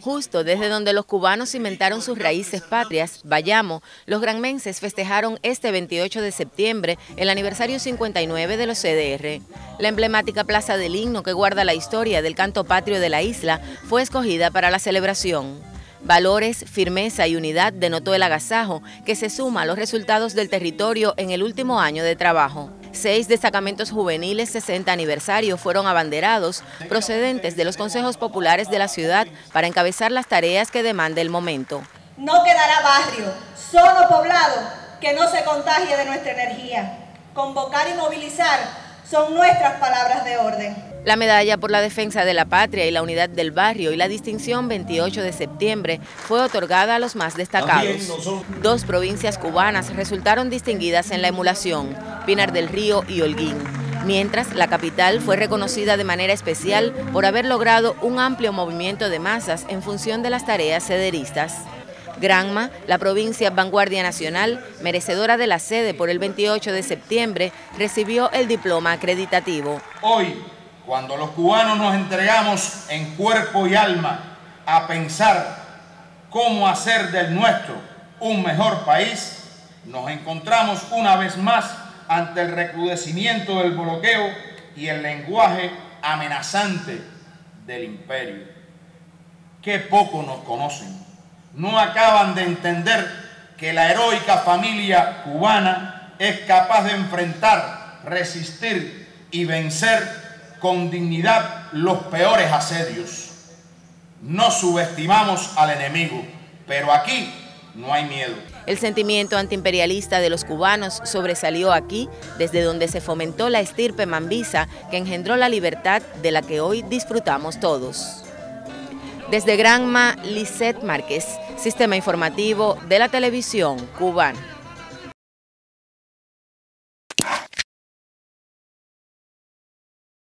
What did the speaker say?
Justo desde donde los cubanos cimentaron sus raíces patrias, Bayamo, los granmenses festejaron este 28 de septiembre el aniversario 59 de los CDR. La emblemática Plaza del Himno que guarda la historia del canto patrio de la isla fue escogida para la celebración. Valores, firmeza y unidad denotó el agasajo que se suma a los resultados del territorio en el último año de trabajo. Seis destacamentos juveniles 60 aniversario fueron abanderados procedentes de los consejos populares de la ciudad para encabezar las tareas que demanda el momento. No quedará barrio, solo poblado, que no se contagie de nuestra energía. Convocar y movilizar son nuestras palabras de orden. La medalla por la defensa de la patria y la unidad del barrio y la distinción 28 de septiembre fue otorgada a los más destacados. Dos provincias cubanas resultaron distinguidas en la emulación, Pinar del Río y Holguín, mientras la capital fue reconocida de manera especial por haber logrado un amplio movimiento de masas en función de las tareas cederistas. Granma, la provincia vanguardia nacional, merecedora de la sede por el 28 de septiembre, recibió el diploma acreditativo. Hoy, cuando los cubanos nos entregamos en cuerpo y alma a pensar cómo hacer del nuestro un mejor país, nos encontramos una vez más ante el recrudecimiento del bloqueo y el lenguaje amenazante del imperio. Qué poco nos conocen. No acaban de entender que la heroica familia cubana es capaz de enfrentar, resistir y vencer con dignidad los peores asedios. No subestimamos al enemigo, pero aquí no hay miedo. El sentimiento antiimperialista de los cubanos sobresalió aquí, desde donde se fomentó la estirpe mambisa que engendró la libertad de la que hoy disfrutamos todos. Desde Granma, Lisette Márquez, Sistema Informativo de la Televisión Cubana.